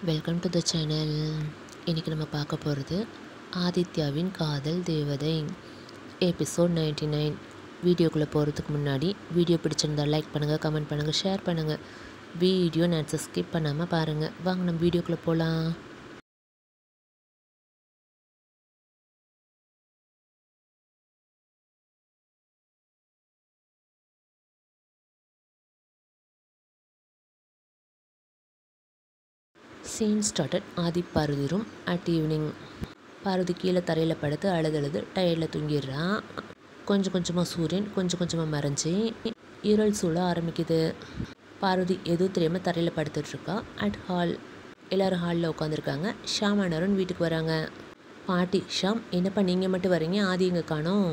Welcome to the channel இன்றைக்கி நம்ம பார்க்க போகிறது ஆதித்யாவின் காதல் தேவதை எபிசோட் 99 நைன் வீடியோக்குள்ளே போகிறதுக்கு முன்னாடி வீடியோ பிடிச்சிருந்தா லைக் பண்ணுங்கள் கமெண்ட் பண்ணுங்கள் ஷேர் பண்ணுங்கள் வீடியோ நேட்ஸை ஸ்கிப் பண்ணாமல் பாருங்கள் வாங்க நம்ம வீடியோக்குள்ளே போகலாம் scene started Aadhi Parvathi room at evening Parvathi கீழே தரையில் படுத்து அழுது அழுது டயர்டில் தூங்கிடுறான் கொஞ்சம் கொஞ்சமாக சூரியன் கொஞ்சம் கொஞ்சமாக மறைஞ்சி இருள் சூழ ஆரம்பிக்குது. பார்வதி எதுவும் தெரியாமல் தரையில் படுத்துட்ருக்கா? அட் ஹால் எல்லோரும் ஹாலில் உட்காந்துருக்காங்க ஷாம் அண்ணரும் வீட்டுக்கு வராங்க. பாட்டி ஷாம் என்னப்பா நீங்கள் மட்டும் வரீங்க? ஆதி எங்கே காணோம்?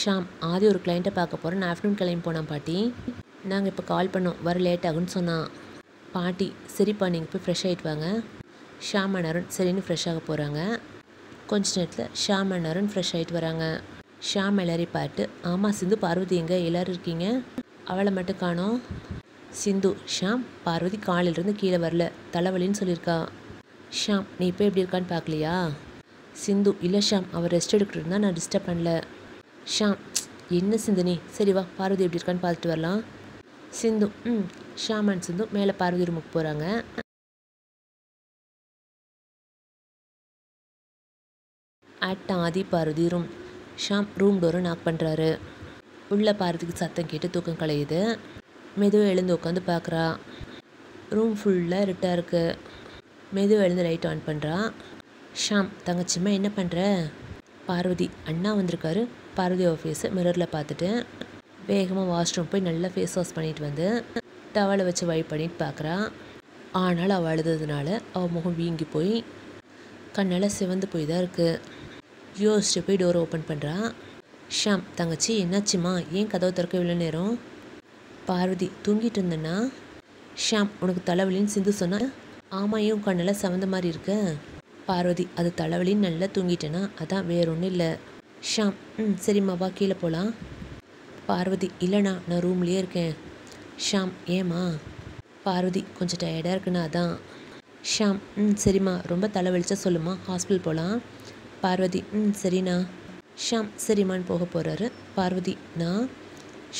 ஷாம் ஆதி ஒரு கிளைண்ட்டை பார்க்க போகிறேன் நான் ஆஃப்டர்நூன் கிளம்பி போனான் பாட்டி. நாங்கள் இப்போ கால் பண்ணோம். வர லேட் ஆகுன்னு சொன்னான். பாட்டி சரிப்பா நீங்கள் போய் ஃப்ரெஷ் ஆகிட்டு வாங்க. ஷாம் அருண் சரின்னு ஃப்ரெஷ் ஆக போகிறாங்க கொஞ்ச நேரத்தில் ஷாம் அருண் ஃப்ரெஷ் ஆகிட்டு வராங்க. ஷாம் எல்லாரையும் பார்த்து ஆமாம் சிந்து பார்வதி எங்கே? எல்லோரும் இருக்கீங்க? அவளை மட்டும் காணோம். சிந்து ஷாம் பார்வதி காலையிலேருந்து கீழே வரல. தலைவலின்னு சொல்லியிருக்கா. ஷாம் நீ இப்போ எப்படி இருக்கான்னு பார்க்கலையா? சிந்து இல்லை ஷாம் அவள் ரெஸ்ட் எடுக்கிட்டு இருந்தால் நான் டிஸ்டர்ப் பண்ணல. ஷாம் என்ன சிந்து நீ? சரி வா பார்வதி எப்படி இருக்கான்னு பார்த்துட்டு வரலாம். சிந்து ம் ஷாம் வந்து மேலே பார்வதி ரூமுக்கு போகிறாங்க at Aadhi Parvathi room Sham room டோரை நாக் பண்ணுறாரு உள்ள பார்வதிக்கு சத்தம் கேட்டு தூக்கம் கலையுது. மெதுவாக எழுந்து உட்காந்து பார்க்குறா. ரூம் ஃபுல்லாக இருட்டாக இருக்குது மெதுவாக எழுந்து லைட் ஆன் பண்ணுறா ஷாம் தங்கச்சிம்மா என்ன பண்ணுற பார்வதி அண்ணா வந்திருக்காரு. பார்வதி ஆஃபீஸை மிரரில் பார்த்துட்டு வேகமாக வாஷ்ரூம் போய் நல்லா ஃபேஸ் வாஷ் பண்ணிட்டு வந்து டவலை வச்சு வைப் பண்ணிட்டு பார்க்குறா. ஆனால் அவள் அழுததுனால அவள் முகம் வீங்கி போய் கண்ணால் சிவந்து போய் தான் இருக்குது யோசிச்சு போய் டோர் ஓப்பன் பண்ணுறா ஷாம் தங்கச்சி என்னாச்சுமா ஏன் கதவை திறக்க இவ்வளோ நேரம்? பார்வதி தூங்கிட்டு இருந்தேன்னா ஷாம் உனக்கு தலைவலின்னு சிந்து சொன்னால் ஆமாம் ஏன் கண்ணில் சவந்த மாதிரி இருக்க? பார்வதி அது தலைவலின்னு நல்லா தூங்கிட்டேன்னா அதான் வேற ஒன்றும் இல்லை. ஷாம் ம் சரிம்மா வா கீழே போகலாம் பார்வதி இல்லைண்ணா நான் ரூம்லேயே இருக்கேன். ஷாம் ஏம்மா? பார்வதி கொஞ்சம் டயர்டாக இருக்குண்ணா அதான். ஷாம் ம் சரிம்மா. ரொம்ப தலைவலிச்சா சொல்லுமா ஹாஸ்பிட்டல் போகலாம் பார்வதி ம் சரிண்ணா. ஷாம் சரிம்மான்னு போக போகிறாரு பார்வதி நான்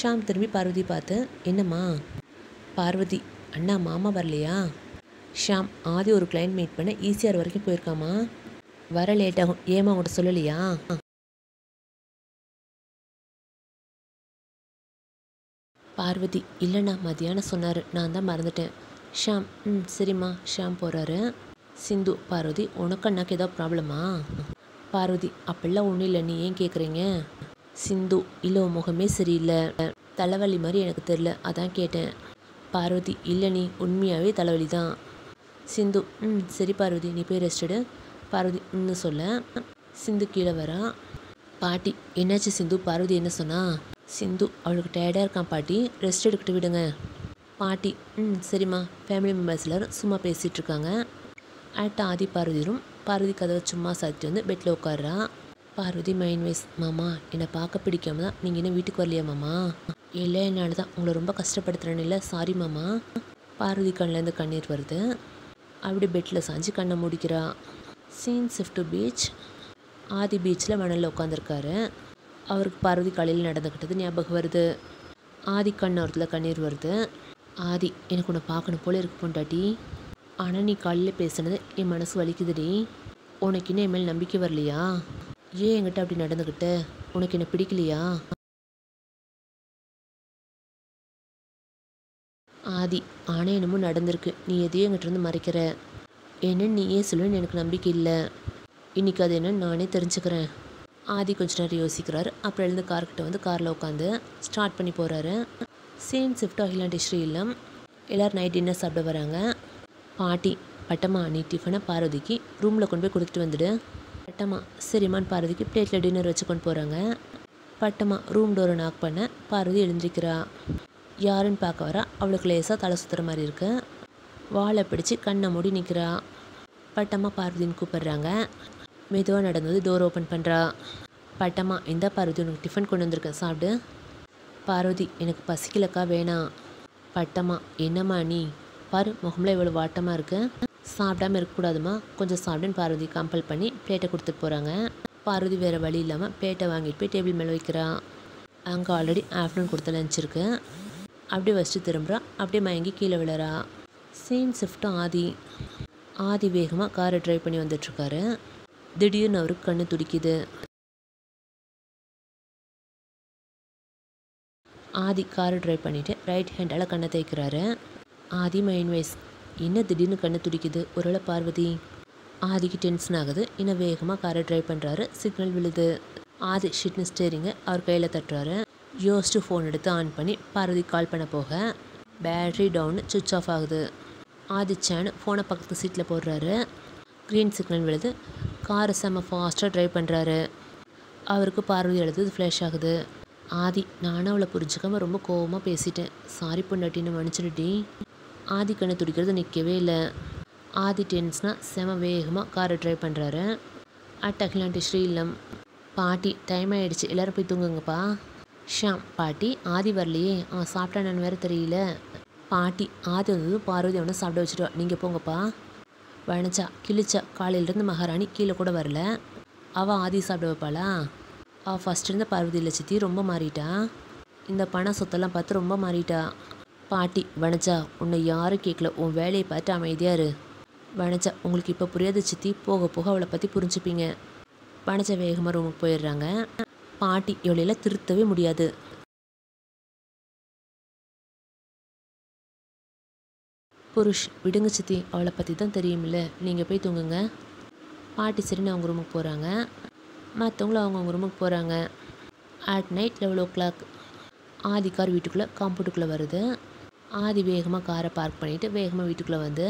ஷாம் திரும்பி பார்வதி பார்த்து என்னம்மா? பார்வதி அண்ணா மாமா வரலையா? ஷாம் ஆதி ஒரு கிளைண்ட் மீட் பண்ண ஈசிஆர் வரைக்கும் போயிருக்காமா வர லேட் ஆகும். ஏமா உங்கள்கிட்ட சொல்லலையா? பார்வதி இல்லைண்ணா மதியானம் சொன்னார். நான் தான் மறந்துட்டேன். ஷாம் ம் சரிம்மா. ஷாம் போகிறாரு சிந்து பார்வதி உனக்கு அண்ணாக்கு ஏதாவது ப்ராப்ளமா? பார்வதி அப்படிலாம் ஒன்றும் இல்லை. நீ ஏன் கேட்குறீங்க சிந்து இல்லை உன் முகமே சரியில்லை. தலைவலி மாதிரி எனக்கு தெரில அதான் கேட்டேன். பார்வதி இல்லை நீ உண்மையாகவே தலைவலி தான் சிந்து ம் சரி பார்வதி நீ போய் ரெஸ்ட் எடு. பார்வதி இன்னும் சொல்ல. சிந்து கீழே வரா? பாட்டி என்னாச்சு சிந்து? பார்வதி என்ன சொன்னா? சிந்து அவளுக்கு டயர்டாக இருக்கான் பாட்டி. ரெஸ்ட் எடுக்கிட்டு விடுங்க. பாட்டி ம் சரிம்மா. ஃபேமிலி மெம்பர்ஸ் எல்லோரும் சும்மா பேசிகிட்டு இருக்காங்க. அட் ஆதி பார்வதியும் பார்வதி கதவை சும்மா சாத்திட்டு வந்து பெட்டில் உட்காடுறா பார்வதி மைண்ட் வைஸ் மாமா என்னை பார்க்க பிடிக்காம தான் நீங்கள் இன்னும் வீட்டுக்கு வரலையா மாமா? இல்லை என்னால் தான் உங்களை ரொம்ப கஷ்டப்படுத்துகிறேன்னு இல்லை. சாரி மாமா. பார்வதி கண்ணிலேருந்து கண்ணீர் வருது. அப்படி பெட்டில் சாஞ்சு கண்ணை முடிக்கிறா. சீன் ஷிஃப்ட் பீச் ஆதி பீச்சில் மணலில் உட்காந்துருக்காரு அவருக்கு பார்வதி காலையில் நடந்துக்கிட்டது ஞாபகம் வருது. ஆதி கண்ணோரத்தில் கண்ணீர் வருது. ஆதி எனக்கு உன்னை பார்க்கணும் போல இருக்கு பொண்டாட்டி. ஆனால் நீ காலையில் பேசுனது என் மனசு வலிக்குதுடி. உனக்கு இன்னும் என் மேல் நம்பிக்கை வரலையா? ஏன் என்கிட்ட அப்படி நடந்துக்கிட்ட? உனக்கு என்ன பிடிக்கலையா? ஆதி ஆனால் என்னமோ நடந்திருக்கு. நீ எதையும் என்கிட்ட இருந்து மறைக்கிற. என்னன்னு நீயே சொல்லுன்னு எனக்கு நம்பிக்கை இல்லை. இன்றைக்கி அது என்னன்னு நானே தெரிஞ்சுக்கிறேன். ஆதி கொஞ்ச நேரம் யோசிக்கிறாரு. அப்புறம் எழுந்து கார்கிட்ட வந்து காரில் உட்காந்து ஸ்டார்ட் பண்ணி போகிறாரு சேம் ஷிஃப்ட் அகிலாண்டி ஸ்ரீ இல்லம். எல்லோரும் நைட் டின்னர் சாப்பிட வராங்க. பாட்டி பட்டம்மா நீ டிஃபனை பார்வதிக்கு ரூமில் கொண்டு போய் கொடுத்துட்டு வந்துடு. பட்டம்மா சரிம்மான்னு பார்வதிக்கு பிளேட்டில் டின்னர் வச்சு கொண்டு போகிறாங்க பட்டம்மா ரூம் டோரை நாக் பண்ண பார்வதி எழுந்திருக்கிறா. யாருன்னு பார்க்க வரா அவளுக்கு லேசாக தலை சுற்றுற மாதிரி இருக்கு. வாழை பிடிச்சி கண்ணை மூடி நிற்கிறா பட்டம்மா பார்வதின்னு கூப்பிடுறாங்க. மெதுவாக நடந்தது டோர் ஓப்பன் பண்ணுறா பட்டம்மா இந்த பார்வதி உனக்கு டிஃபன் கொண்டு வந்திருக்கேன். சாப்பிடு. பார்வதி எனக்கு பசிக்கலக்கா வேணாம் பட்டம்மா என்னம்மா நீ? பாரு முகம்ல இவ்வளோ வாட்டமாக இருக்கு. சாப்பிடாம இருக்கக்கூடாதுமா. கொஞ்சம் சாப்பிடுன்னு பார்வதி கம்பல் பண்ணி பிளேட்டை கொடுத்துட்டு போகிறாங்க பார்வதி வேறு வழி இல்லாமல் பிளேட்டை வாங்கிட்டு போய் டேபிள் மேலே வைக்கிறான் அங்கே ஆல்ரெடி ஆஃப்டர்நூன் கொடுத்த லஞ்ச் இருக்கு. அப்படியே வச்சுட்டு திரும்புகிறா அப்படியே மயங்கி கீழே விழறா. சேம் ஷிஃப்ட்டும் ஆதி. ஆதி வேகமாக காரை ட்ரைவ் பண்ணி வந்துட்டுருக்காரு திடீர்னு அவருக்கு கண்ணு துடிக்குது. ஆதி கார் ட்ரைவ் பண்ணிவிட்டு ரைட் ஹேண்டால் கண்ணை தேய்க்கிறாரு. ஆதி மைண்ட் வைஸ் என்ன திடீர்னு கண்ணு துடிக்குது? ஒருவேளை பார்வதி. ஆதிக்கு டென்ஷன் ஆகுது. இன்னும் வேகமாக காரை ட்ரைவ் பண்ணுறாரு சிக்னல் விழுது. ஆதி ஷிட்னு ஸ்டேரிங்கை அவர் கையில் தட்டுறாரு. யோசிச்சு ஃபோன் எடுத்து ஆன் பண்ணி பார்வதி கால் பண்ண போக. பேட்ரி டவுன் சுவிட்ச் ஆஃப் ஆகுது. ஆதிச்சான் ஃபோனை பக்கத்து சீட்டில் போடுறாரு. க்ரீன் சிக்னல் விழுது. காரை செம்ம ஃபாஸ்ட்டாக ட்ரைவ் பண்ணுறாரு அவருக்கு பார்வதி எழுது ஃப்ளாஷ் ஆகுது. ஆதி நானும் அவளை புரிஞ்சுக்காம ரொம்ப கோவமாக பேசிட்டேன். சாரி பொண்டாட்டின்னு மன்னிச்சிடுடி. ஆதி கண்ணை துடிக்கிறது நிற்கவே இல்லை. ஆதி டென்ஸ்னால் செம வேகமாக காரை ட்ரைவ் பண்ணுறாரு அட் அகிலாண்டி ஸ்ரீலம். பாட்டி டைம் ஆகிடுச்சு எல்லோரும் போய் தூங்குங்கப்பா. ஷாம் பாட்டி ஆதி வரலையே. அவன் சாப்பிட்டான்னு வேறு தெரியல. பாட்டி ஆதி வந்து பார்வதி அவனை சாப்பிட வச்சுருவா நீங்கள் போங்கப்பா. வனச்சா கிழிச்சா காலையிலேருந்து மகாராணி கீழே கூட வரல. அவள் ஆதி சாப்பிட வைப்பாளா? அவள் ஃபஸ்ட் இருந்த பார்வதி இல்லை சித்தி ரொம்ப மாறிட்டா. இந்த பண சொத்தெல்லாம் பார்த்து ரொம்ப மாறிட்டா. பாட்டி வனஜா உன்னை யாரும் கேட்கல உன் வேலையை பார்த்து அமைதியாக இரு. வனஜா உங்களுக்கு இப்போ புரியாத சித்தி. போக போக அவளை பற்றி புரிஞ்சுப்பீங்க. வனஜா வேகமாக ரூமுக்கு போயிடுறாங்க. பாட்டி இவளையெல்லாம் திருத்தவே முடியாது. புருஷ் விடுங்க சித்தி. அவளை பற்றி தான் தெரியுமில்ல நீங்கள் போய் தூங்குங்க. பாட்டி சரின்னு அவங்க ரூமுக்கு போகிறாங்க மற்றவங்களும் அவங்கவுங்க ரூமுக்கு போகிறாங்க at night eleven o'clock Aadhi car வீட்டுக்குள்ளே காம்பவுண்டுக்குள்ளே வருது. ஆதி வேகமாக காரை பார்க் பண்ணிவிட்டு வேகமாக வீட்டுக்குள்ளே வந்து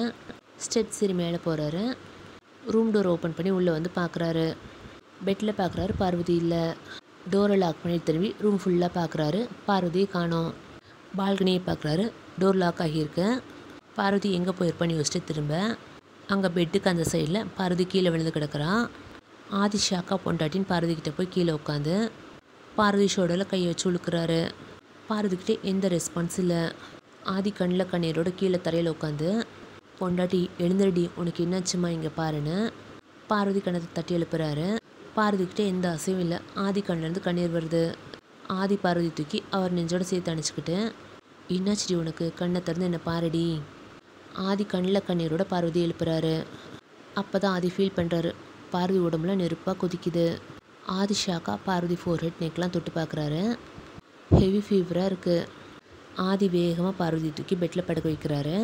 ஸ்டெப் சரி மேலே போகிறாரு ரூம் டோர் ஓப்பன் பண்ணி உள்ளே வந்து பார்க்குறாரு பெட்டில் பார்க்குறாரு பார்வதி இல்லை. டோரை லாக் பண்ணி திரும்பி ரூம் ஃபுல்லாக பார்க்குறாரு பார்வதியை காணோம். பால்கனியை பார்க்குறாரு டோர் லாக் ஆகியிருக்கு. பார்வதி எங்கே போயிருப்பான்னு யோசிச்சு திரும்ப அங்கே பெட்டுக்கு அந்த சைடில் பார்வதி கீழே விழுந்து கிடக்கிறான் ஆதி ஷாக்கா பொண்டாட்டின்னு பார்வதி போய் கீழே உட்காந்து பார்வதி ஷோல்டரில் கையை வச்சு உழுக்கிறாரு. பார்வதிக்கிட்டே எந்த ரெஸ்பான்ஸ் இல்லை. ஆதி கண்ணில் கண்ணீரோட கீழே தரையில் உட்காந்து பொண்டாட்டி எழுந்திரடி உனக்கு என்னாச்சுமா இங்கே பாருன்னு. பார்வதி கண்ணத்தை தட்டி எழுப்புறாரு. பார்வதிக்கிட்டே எந்த அசையும் இல்லை. ஆதி கண்ணிலேருந்து கண்ணீர் வருது. ஆதி பார்வதி தூக்கி அவர் நெஞ்சோட சேர்த்து அணைச்சிக்கிட்டு என்னாச்சுடி உனக்கு? கண்ணை திறந்து என்னை பாருடி. ஆதி கண்ணில் கண்ணீரோட பார்வதி எழுப்புறாரு. அப்போ தான் ஆதி ஃபீல் பண்ணுறாரு பார்வதி உடம்புல நெருப்பாக கொதிக்குது. ஆதி ஷாக்கா பார்வதி ஃபோர் ஹெட் நெக்லாம் தொட்டு பார்க்குறாரு. ஹெவி ஃபீவராக இருக்குது ஆதி வேகமாக பார்வதி தூக்கி பெட்டில் படுக்க வைக்கிறாரு.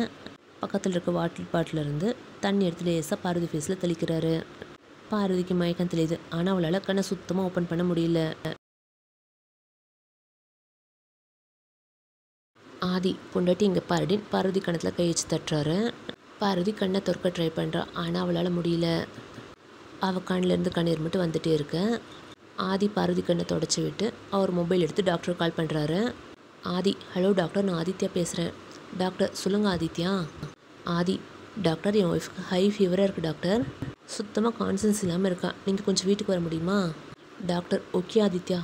பக்கத்தில் இருக்க வாட்டர் பாட்டிலருந்து தண்ணி எடுத்து லேசாக பார்வதி ஃபேஸில் தெளிக்கிறாரு. பார்வதிக்கு மயக்கம் தெளியுது ஆனால் அவளால் கண்ணை சுத்தமாக ஓப்பன் பண்ண முடியல. ஆதி பொண்டாட்டி இங்கே பாருடின்னு பார்வதி கணத்தில் கை வச்சு தட்டுறாரு. பார்வதி கண்ணை துறக்க ட்ரை பண்ணுறா ஆனால் அவளால் முடியல. அவள் கண்ணிலேருந்து கண்ணீர் மட்டும் வந்துகிட்டே இருக்க. ஆதி பார்வதி கண்ணை தொடச்சி விட்டு அவர் மொபைல் எடுத்து டாக்டர் கால் பண்ணுறாரு ஆதி ஹலோ டாக்டர் நான் ஆதித்யா பேசுகிறேன் டாக்டர் சொல்லுங்கள் ஆதித்யா. ஆதி டாக்டர் என் ஒய்ஃப்க்கு ஹை ஃபீவராக இருக்குது டாக்டர் சுத்தமாக கான்சன்ஸ் இல்லாமல் இருக்கா. நீங்கள் கொஞ்சம் வீட்டுக்கு வர முடியுமா? Doctor okay Aditya.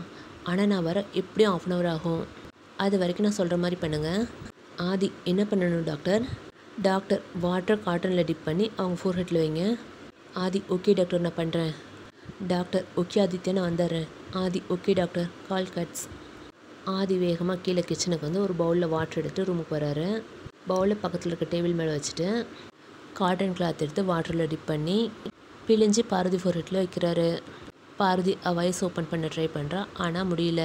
ஆனால் நான் வர எப்படியும் ஆஃப் அன் ஹவர் ஆகும். அது வரைக்கும் நான் சொல்கிற மாதிரி பண்ணுங்கள் ஆதி என்ன பண்ணணும் டாக்டர்? டாக்டர் வாட்டர் காட்டனில் டிப் பண்ணி அவங்க ஃபோர் ஹெட்டில் வைங்க. ஆதி ஓகே டாக்டர் நான் பண்ணுறேன் டாக்டர் ஓகே ஆதித்யா நான் வந்துடுறேன். Aadhi okay doctor call cuts Aadhi வேகமாக கீழே கிச்சனுக்கு வந்து ஒரு பவுலில் வாட்டர் எடுத்து ரூமுக்கு வராரு. பவுலில் பக்கத்தில் இருக்க டேபிள் மேலே வச்சுட்டு காட்டன் கிளாத் எடுத்து வாட்டரில் டிப் பண்ணி பிழிஞ்சு பாரதி ஃபோர் ஹெட்டில் வைக்கிறாரு. பாரதி வயசு ஓப்பன் பண்ண ட்ரை பண்ணுறா ஆனால் முடியல.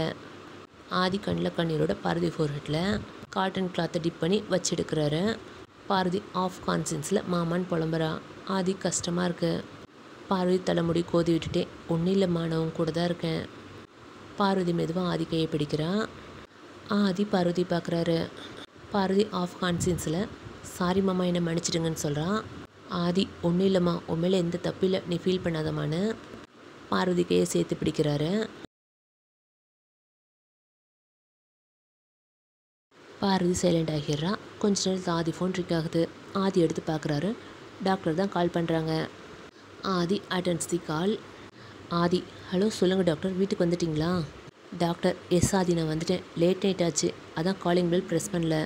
ஆதி கண்ணில் கண்ணீரோட பாரதி ஃபோர்ஹெட்டில் காட்டன் கிளாத்தை டிப் பண்ணி வச்செடுக்கிறாரு பாரதி ஆஃப் கான்சியன்ஸில் மாமான்னு புலம்புறா. ஆதி கஷ்டமாக இருக்குது பார்வதி தலைமுடி கோதி விட்டுட்டே ஒன்றும் இல்லை மாணவன் கூட தான் இருக்கேன். பார்வதி மெதுவாக ஆதி கையை பிடிக்கிறா. ஆதி பார்வதி பார்க்குறாரு பார்வதி ஆஃப் கான்சியன்ஸில் சாரி மாமா என்னை மன்னிச்சிடுங்கன்னு சொல்கிறான் ஆதி ஒன்றும் இல்லைம்மா உண்மையில் எந்த தப்பு இல்லை நீ ஃபீல் பண்ணாதம்மான்னு. பார்வதி கையை சேர்த்து பிடிக்கிறாரு. பார்வதி சைலண்ட் ஆகிடுறா கொஞ்ச நேரத்தில் ஆதி ஃபோன் ரிக் ஆகுது. ஆதி எடுத்து பார்க்குறாரு. டாக்டர் தான் கால் பண்ணுறாங்க Aadhi attends the call Aadhi hello சொல்லுங்கள் டாக்டர் வீட்டுக்கு வந்துட்டிங்களா? டாக்டர் எஸ் ஆதி நான் வந்துட்டேன். லேட் நைட் ஆச்சு. அதான் காலிங் பெல் ப்ரெஸ் பண்ணல.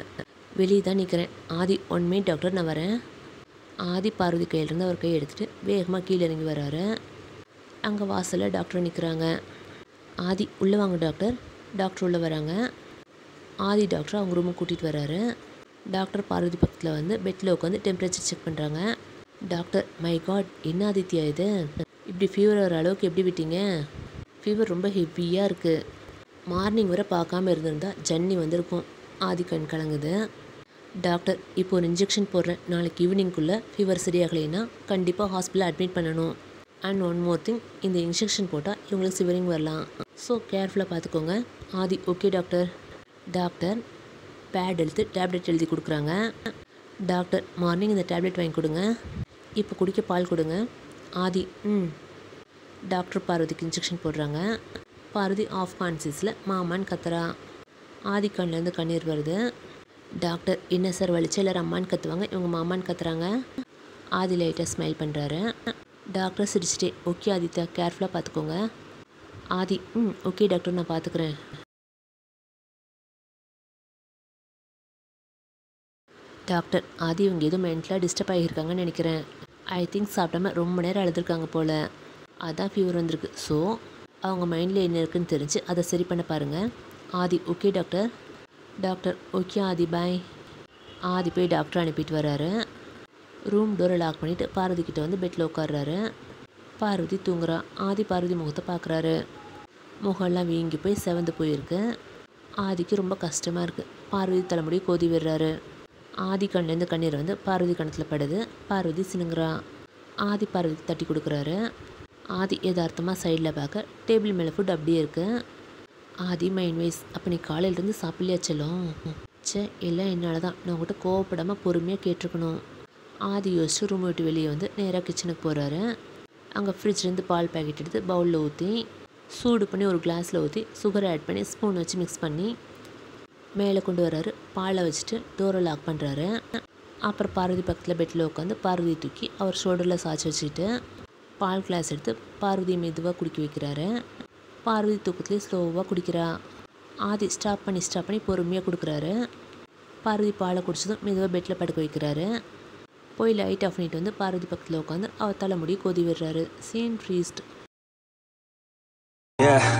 வெளியே தான் நிற்கிறேன் ஆதி ஒன் மினிட் டாக்டர் நான் வரேன். ஆதி பார்வதி கையிலேருந்து அவர் கையை எடுத்துகிட்டு வேகமாக கீழே இறங்கி வராரு அங்கே வாசலில் டாக்டர் நிற்கிறாங்க ஆதி உள்ளே வாங்க டாக்டர் டாக்டர் உள்ளே வராங்க. ஆதி டாக்டர் அவங்க ரூமுக்கு கூட்டிகிட்டு வராரு டாக்டர் பார்வதி பக்கத்தில் வந்து பெட்டில் உட்காந்து டெம்பரேச்சர் செக் பண்ணுறாங்க டாக்டர் மை காட் என்ன ஆதித்யா இது? இப்படி ஃபீவர் வர அளவுக்கு எப்படி விட்டீங்க? ஃபீவர் ரொம்ப ஹெவியாக இருக்குது மார்னிங் வரை பார்க்காம இருந்திருந்தால் ஜன்னி வந்திருக்கும். ஆதி கண் கலங்குது. டாக்டர் இப்போ ஒரு இன்ஜெக்ஷன் போடுறேன். நாளைக்கு ஈவினிங்குள்ளே ஃபீவர் சரியாகலைன்னா கண்டிப்பாக ஹாஸ்பிட்டலில் அட்மிட் பண்ணணும். அண்ட் ஒன் மோர் திங் இந்த இன்ஜெக்ஷன் போட்டால் இவங்களுக்கு சிவரிங் வரலாம். ஸோ கேர்ஃபுல்லாக பார்த்துக்கோங்க. Aadhi okay doctor doctor pad எழுத்து டேப்லெட் எழுதி கொடுக்குறாங்க. டாக்டர் மார்னிங் இந்த டேப்லெட் வாங்கி கொடுங்க. இப்போ குடிக்க பால் கொடுங்க. ஆதி ம். டாக்டர் பார்வதிக்கு இன்ஜெக்ஷன் போடுறாங்க. பார்வதி ஆஃப் கான்சியஸில் மாமான்னு கத்துறா. ஆதி கண்லேருந்து கண்ணீர் வருது. டாக்டர் என்ன சார் வலிச்சு எல்லாரும் அம்மான்னு கத்துவாங்க இவங்க மாமான்னு கத்துறாங்க. ஆதி லைட்டாக ஸ்மைல் பண்ணுறாரு டாக்டர் சிரிச்சிட்டே ஓகே ஆதித்யா கேர்ஃபுல்லாக பார்த்துக்கோங்க ஆதி ம் ஓகே டாக்டர் நான் பார்த்துக்குறேன் டாக்டர். ஆதி இவங்க எதுவும் மென்டலாக டிஸ்டர்ப் ஆகியிருக்காங்கன்னு நினைக்கிறேன். ஐ திங்க் சாப்பிடாம ரொம்ப நேரம் அழுதுருக்காங்க போல். அதான் ஃபீவர் வந்திருக்கு. ஸோ அவங்க மைண்டில் என்ன இருக்குன்னு தெரிஞ்சு அதை சரி பண்ண பாருங்கள் Aadhi okay doctor doctor okay Aadhi bye Aadhi போய் டாக்டர் அனுப்பிட்டு வர்றாரு ரூம் டோரை லாக் பண்ணிவிட்டு பார்வதி கிட்ட வந்து பெட்டில் உட்கார்றாரு. பார்வதி தூங்குறா. ஆதி பார்வதி முகத்தை பார்க்குறாரு. முகம்லாம் வீங்கி போய் செவந்து போயிருக்கு. ஆதிக்கு ரொம்ப கஷ்டமாக இருக்குது பார்வதி தலைமுடி கோதி விடுறாரு. ஆதி கண்லேருந்து கண்ணீர் வந்து பார்வதி கணத்தில் படுது. பார்வதி சினுங்கிறா. ஆதி பார்வதி தட்டி கொடுக்குறாரு. ஆதி யதார்த்தமாக சைடில் பார்க்க டேபிள் மேலே ஃபுட் அப்படியே இருக்குது ஆதி மைண்ட் வைஸ் அப்போ நீ காலையிலேருந்து சாப்பிட்லையா செல்லும்? சே எல்லாம் என்னால் தான் நான் உங்கள்கிட்ட கோவப்படாமல் பொறுமையாக கேட்டிருக்கணும். ஆதி யோசிச்சு ரூம் விட்டு வெளியே வந்து நேராக கிச்சனுக்கு போகிறாரு அங்கே ஃப்ரிட்ஜ்லேருந்து பால் பேக்கெட் எடுத்து பவுலில் ஊற்றி சூடு பண்ணி ஒரு கிளாஸில் ஊற்றி சுகர் ஆட் பண்ணி ஸ்பூன் வச்சு மிக்ஸ் பண்ணி மேலே கொண்டு வர்றாரு. பாலை வச்சுட்டு டோரை லாக் பண்ணுறாரு அப்புறம் பார்வதி பக்கத்தில் பெட்டில் உட்காந்து பார்வதி தூக்கி அவர் ஷோல்டரில் சாய்ச்சி வச்சுக்கிட்டு பால் கிளாஸ் எடுத்து பார்வதி மெதுவாக குடிக்க வைக்கிறாரு. பார்வதி தூக்கத்துலேயே ஸ்லோவாக குடிக்கிறா. ஆதி ஸ்டாப் பண்ணி ஸ்டாப் பண்ணி பொறுமையாக கொடுக்குறாரு. பார்வதி பாலை குடிச்சதும் மெதுவாக பெட்டில் படுக்க வைக்கிறாரு. போய் லைட் ஆஃப் பண்ணிட்டு வந்து பார்வதி பக்கத்தில் உட்காந்து அவர் தலைமுடி கொதி விடுறாரு. Scene priest Yeah.